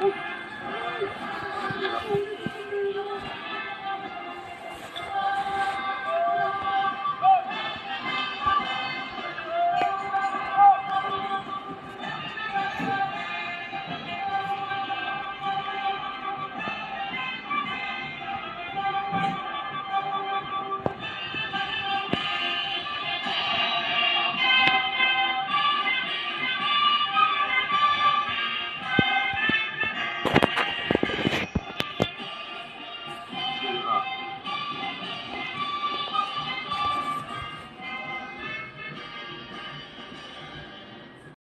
Woo.